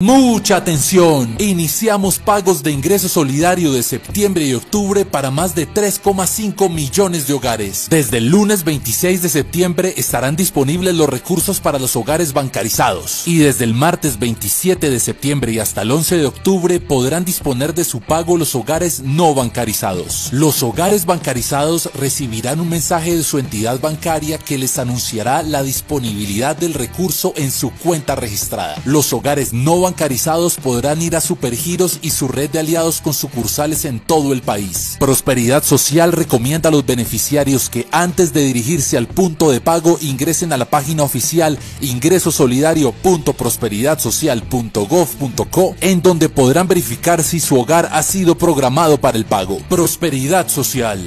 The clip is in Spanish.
Mucha atención. Iniciamos pagos de ingreso solidario de septiembre y octubre para más de 3,5 millones de hogares. Desde el lunes 26 de septiembre estarán disponibles los recursos para los hogares bancarizados. Y desde el martes 27 de septiembre y hasta el 11 de octubre podrán disponer de su pago los hogares no bancarizados. Los hogares bancarizados recibirán un mensaje de su entidad bancaria que les anunciará la disponibilidad del recurso en su cuenta registrada. Los hogares no bancarizados bancarizados podrán ir a Supergiros y su red de aliados con sucursales en todo el país. Prosperidad Social recomienda a los beneficiarios que antes de dirigirse al punto de pago ingresen a la página oficial ingresosolidario.prosperidadsocial.gov.co en donde podrán verificar si su hogar ha sido programado para el pago. Prosperidad Social.